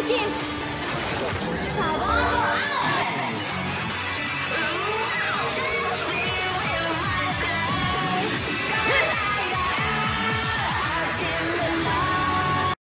小心。